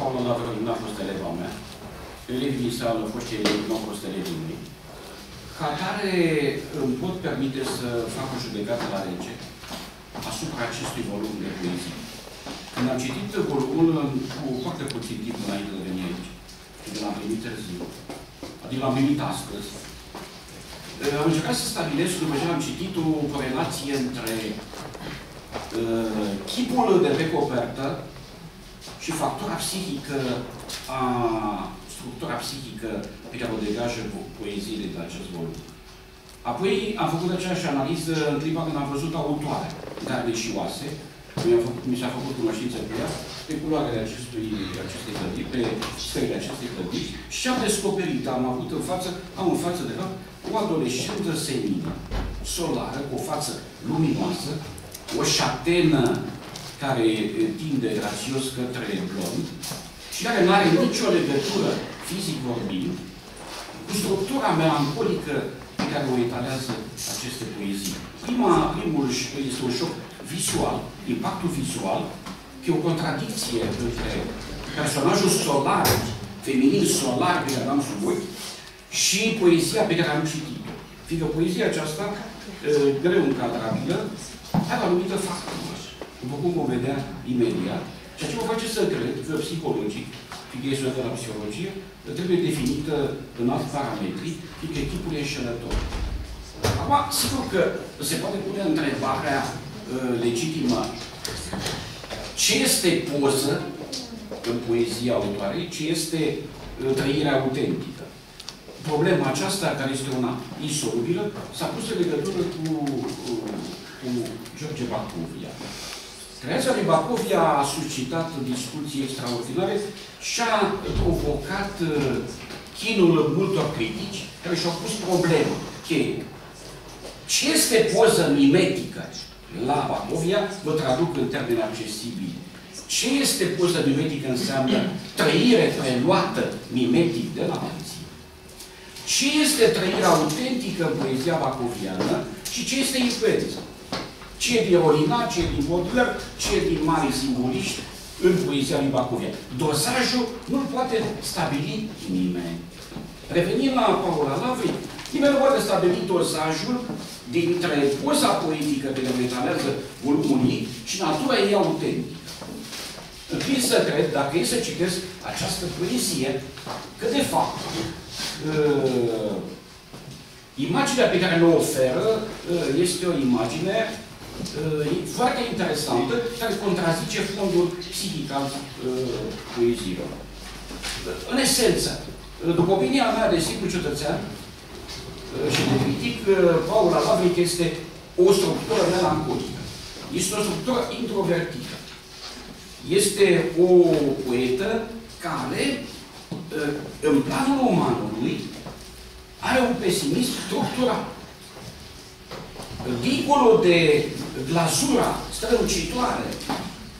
Paula Lavră nu a fost eleva mea. Elevii din sală au fost elevi, nu au fost elevii mei. Ca tare îmi pot permite să fac o judecată la rege asupra acestui volum de poezie. Când am citit volumul cu foarte puțin timp înainte de veni aici, când l-am primit târziu, adică l-am primit astăzi, am încercat să stabilesc, după ce am citit, o corelație între uh, chipul de pe copertă și factura psihică a structura psihică pe care o degajă poeziile de acest volum. Apoi am făcut aceeași analiză în clipa când am văzut autoarea, Garbe și Oase, mi s-a făcut cunoștință cu ea, pe culoarele acestui, acestei clădiri, pe scările acestei clădiri și am descoperit, am avut în față, am în față de fapt, o adolescentă senină, solară, cu o față luminoasă, o șatenă care tinde grațios către blond și care nu are nicio legătură, fizic vorbind, cu structura melancolică pe care o etalează aceste poezii. Prima, primul este un șoc visual, impactul vizual, că e o contradicție între personajul solar, feminin solar pe care l-am sub ochi, și poezia pe care am citit-o. Fiindcă poezia aceasta, greu încadrabilă, are o anumită factură, după cum vom vedea imediat, ceea ce mă face să cred că psihologic, fiindcă este de la psihologie, trebuie definită în alt parametri, fiindcă echipul e înșelător. Acum, sigur că se poate pune întrebarea uh, legitimă ce este poză în poezia autoarei, ce este uh, trăirea autentică. Problema aceasta, care este una insolubilă, s-a pus în legătură cu, uh, cu George Bacovia. Creația lui Bacovia a suscitat discuții extraordinare și a provocat uh, chinul multor critici care și-au pus probleme cheie. Ce este poză mimetică? La Bacovia vă traduc în termeni accesibili. Ce este poză mimetică înseamnă trăire preluată mimetic de la alții. Ce este trăirea autentică în poezia bacoviană și ce este influență. Ce e din Rolina, ce e din Baudelaire, ce e din mari simboliști în poezia lui Bacovia. Dosajul nu-l poate stabili nimeni. Revenind la Paula Lavri, nimeni nu poate stabili dosajul dintre poza poetică pe care etalează volumul ei și natura ei autentică. Împins să cred, dacă e să citesc această poezie, că de fapt uh, imaginea pe care ne oferă uh, este o imagine uh, foarte interesantă, care contrazice fondul psihic al uh, poeziilor. În esență, după opinia mea de simplu cetățean uh, și de critic, uh, Paula Lavric este o structură melancolică. Este o structură introvertită. Este o poetă care, uh, în planul romanului, are un pesimism structural dincolo de glazura strălucitoare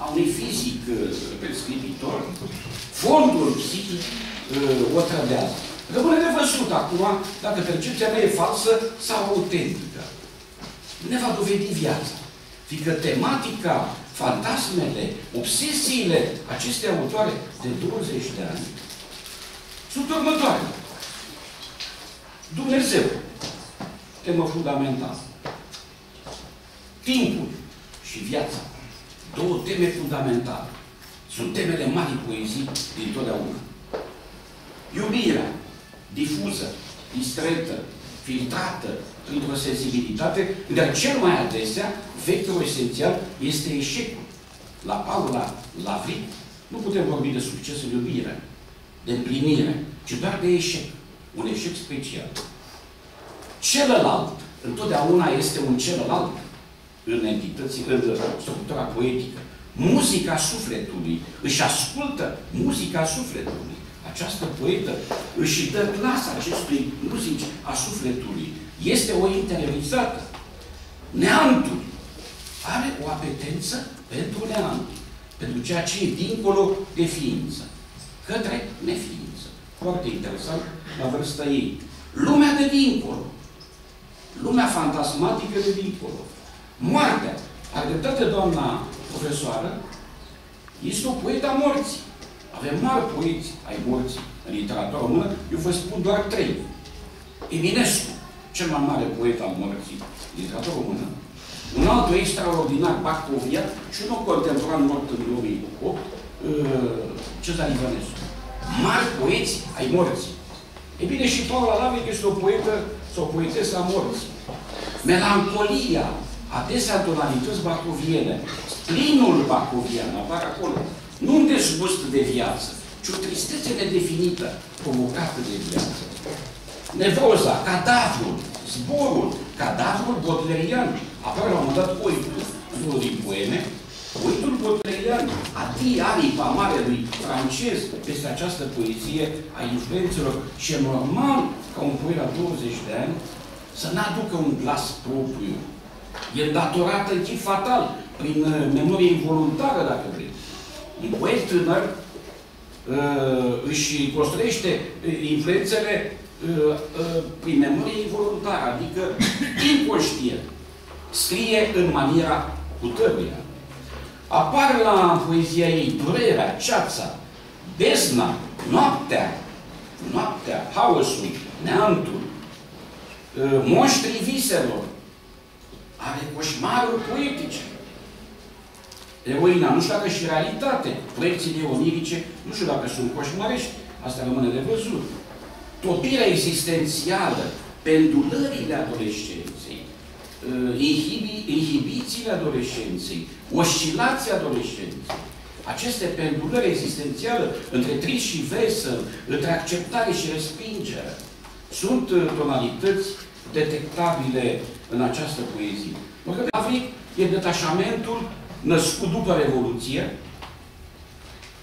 a unui fizic uh, prescripitor, fondul psihic uh, o trădează. Rămâne de văzut acum dacă percepția mea e falsă sau autentică. Ne va dovedi viața. Fiindcă tematica, fantasmele, obsesiile acestei autoare de 20 de ani sunt următoare. Dumnezeu, temă fundamentală timpul și viața. Două teme fundamentale. Sunt temele mari poezii din totdeauna. Iubirea, difuză, distretă, filtrată printr-o sensibilitate, dar cel mai adesea, vectorul esențial este eșecul. La Paula Lavri nu putem vorbi de succes în iubire, de împlinire, ci doar de eșec. Un eșec special. Celălalt, întotdeauna este un celălalt în entității, în structura poetică. Muzica sufletului. Își ascultă muzica sufletului. Această poetă își dă clasă acestui muzici a sufletului. Este o interiorizată. Neantul are o apetență pentru neantul. Pentru ceea ce e dincolo de ființă. Către neființă. Foarte interesant la vârsta ei. Lumea de dincolo. Lumea fantasmatică de dincolo. Moartea, a dreptate doamna profesoară, este o poetă a morții. Avem mari poeți ai morții în literatura română, eu vă spun doar trei. Eminescu, cel mai mare poet al morții în literatura română. Un altul extraordinar, Bacovia, și un contemporan mort în 2008, Cezar Ivănescu. Mari poeți ai morții. E bine, și Paula Lavic este o poetă sau o poetesă a morții. Melancolia, adesea tonalități bacoviene, plinul bacovian apar acolo. Nu un dezgust de viață, ci o tristețe nedefinită, provocată de viață. Nevoza, cadavrul, zborul, cadavrul bodlerian. Apare la un moment dat oitul, unul din poeme, oitul bodlerian, atii aripa marelui francez peste această poezie a influențelor și e normal ca un poet la 20 de ani să n-aducă un glas propriu. E îndatorat în chip fatal, prin uh, memorie involuntară, dacă vrei. Un poet tânăr uh, își construiește uh, influențele uh, uh, prin memorie involuntară, adică inconștient. Scrie în maniera cutăruia. Apar la poezia ei durerea, ceața, bezna, noaptea, noaptea, haosul, neantul, uh, monștrii viselor, are coșmaruri poetice. Eroina, nu știu dacă și realitate. Proiecțiile onirice, nu știu dacă sunt coșmărești. Asta rămâne de văzut. Topirea existențială, pendulările adolescenței, uh, inhibi, inhibițiile adolescenței, oscilația adolescenței, aceste pendulări existențiale între trist și vesel, între acceptare și respingere, sunt uh, tonalități detectabile în această poezie. Pentru că Afric e detașamentul născut după Revoluție,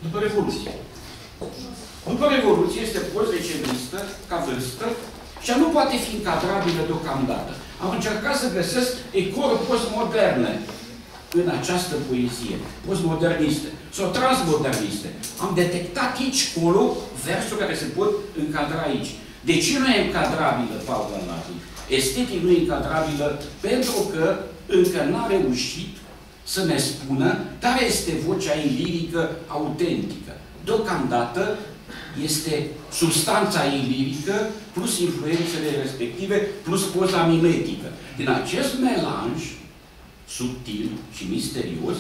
după Revoluție. După Revoluție este post-decembristă, ca vârstă, și nu poate fi încadrabilă deocamdată. Am încercat să găsesc ecouri postmoderne în această poezie, postmoderniste sau transmoderniste. Am detectat aici, colo, versuri care se pot încadra aici. De ce nu e încadrabilă Paula Latin? Estetic nu e încadrabilă pentru că încă n-a reușit să ne spună care este vocea ei lirică autentică. Deocamdată este substanța ei lirică plus influențele respective plus poza mimetică. Din acest melanj subtil și misterios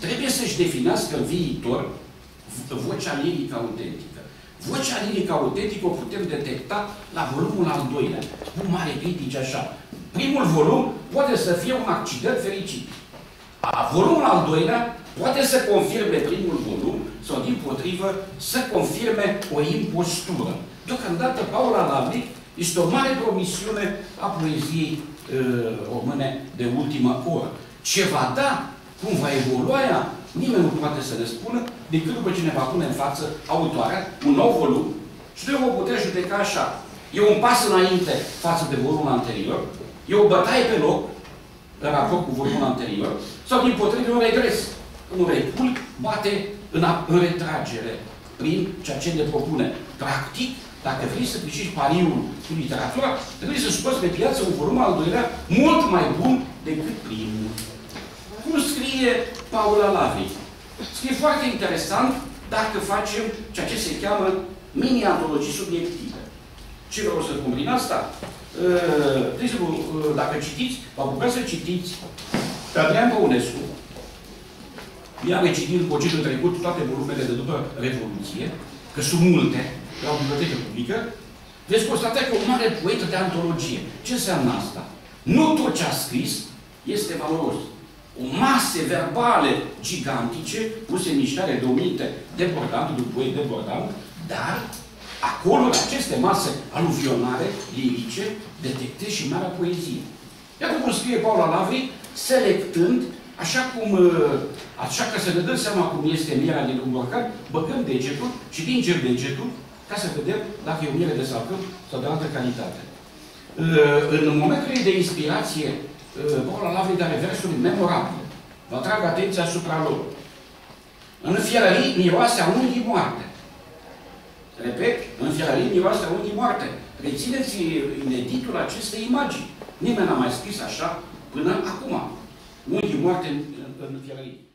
trebuie să-și definească în viitor vocea lirică autentică. Vocea lirică autentică o putem detecta la volumul al doilea. Cu mare critici așa. Primul volum poate să fie un accident fericit. A, volumul al doilea poate să confirme primul volum sau, din potrivă, să confirme o impostură. Deocamdată, Paula Lavic este o mare promisiune a poeziei uh, române de ultimă oră. Ce va da, cum va evolua ea, nimeni nu poate să ne spună, decât după ce ne va pune în față autoarea, un nou volum, și noi vom putea judeca așa. E un pas înainte față de volumul anterior, e o bătaie pe loc, în raport cu volumul anterior, sau din potrivă un regres. Un recul bate în, în retragere prin ceea ce ne propune. Practic, dacă vrei să câștigi pariul cu literatura, trebuie să scoți pe piață un volum al doilea mult mai bun decât primul. Cum scrie Paula Lavi? Scrie foarte interesant dacă facem ceea ce se cheamă mini-antologii subiective. Ce vreau să spun prin asta? Uh, de exemplu, uh, dacă citiți, vă apucați să citiți pe Adrian Păunescu, i-am recitit în procesul trecut toate volumele de după Revoluție, că sunt multe, la o bibliotecă publică, veți constata că un mare poet de antologie. Ce înseamnă asta? Nu tot ce a scris este valoros. O mase verbale gigantice, puse în mișcare de o minte debordant, de un poet debordant, dar acolo, în aceste mase aluvionare, lirice, detectezi și marea poezie. Iată cum scrie Paula Lavri, selectând, așa cum, uh, așa ca să ne dăm seama cum este mierea din un borcan, băgăm degetul și dingem degetul ca să vedem dacă e o miere de salcâm sau de altă calitate. Uh, în momentul de inspirație, uh, Paula Lavri are versuri memorabile. Vă atrag atenția asupra lor. În fierării miroase a unghii moarte. Repet, în fierării miroase a unghii moarte. Rețineți ineditul acestei imagini. Nimeni n-a mai scris așa până acum. Unghii moarte în, în, în fiarării.